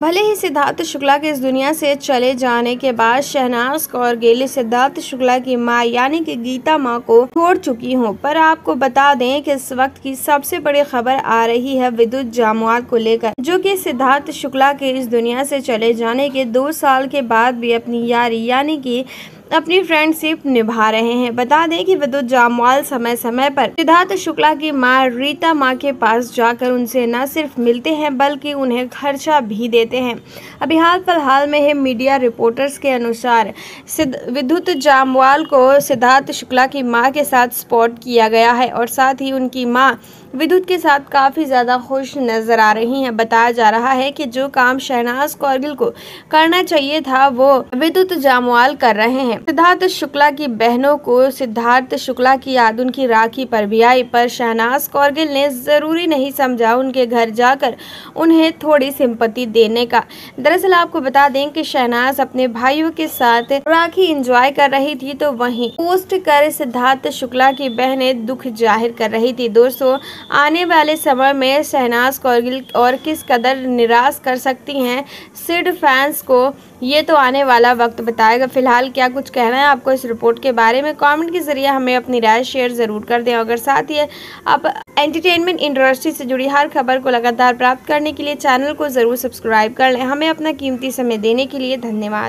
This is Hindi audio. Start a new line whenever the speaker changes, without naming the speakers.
भले ही सिद्धार्थ शुक्ला के इस दुनिया से चले जाने के बाद शहनाज कौर गिल सिद्धार्थ शुक्ला की माँ यानी कि गीता माँ को छोड़ चुकी हूँ, पर आपको बता दें कि इस वक्त की सबसे बड़ी खबर आ रही है विद्युत जामुआत को लेकर, जो कि सिद्धार्थ शुक्ला के इस दुनिया से चले जाने के दो साल के बाद भी अपनी यारी, यानी कि अपनी फ्रेंडशिप निभा रहे हैं। बता दें कि विद्युत जामवाल समय समय पर सिद्धार्थ शुक्ला की माँ रीता माँ के पास जाकर उनसे न सिर्फ़ मिलते हैं, बल्कि उन्हें खर्चा भी देते हैं। अभी हाल फ़िलहाल में है मीडिया रिपोर्टर्स के अनुसार विद्युत जामवाल को सिद्धार्थ शुक्ला की माँ के साथ स्पॉट किया गया है और साथ ही उनकी माँ विद्युत के साथ काफ़ी ज़्यादा खुश नज़र आ रही हैं। बताया जा रहा है कि जो काम शहनाज कौरगिल को करना चाहिए था, वो विद्युत जामवाल कर रहे हैं। सिद्धार्थ शुक्ला की बहनों को सिद्धार्थ शुक्ला की याद उनकी राखी पर भी आई, पर शहनाज कौरगिल ने ज़रूरी नहीं समझा उनके घर जाकर उन्हें थोड़ी सिंपत्ति देने का। दरअसल आपको बता दें कि शहनाज अपने भाइयों के साथ राखी इंजॉय कर रही थी तो वहीं पोस्ट कर सिद्धार्थ शुक्ला की बहनें दुख ज़ाहिर कर रही थी। दोस्तों, आने वाले समय में शहनाज कौरगिल और किस कदर निराश कर सकती हैं सिड फैंस को, ये तो आने वाला वक्त बताएगा। फ़िलहाल क्या कुछ कहना है आपको इस रिपोर्ट के बारे में कमेंट के ज़रिए हमें अपनी राय शेयर ज़रूर कर दें। अगर साथ ही आप एंटरटेनमेंट इंडस्ट्री से जुड़ी हर खबर को लगातार प्राप्त करने के लिए चैनल को ज़रूर सब्सक्राइब कर लें। हमें अपना कीमती समय देने के लिए धन्यवाद।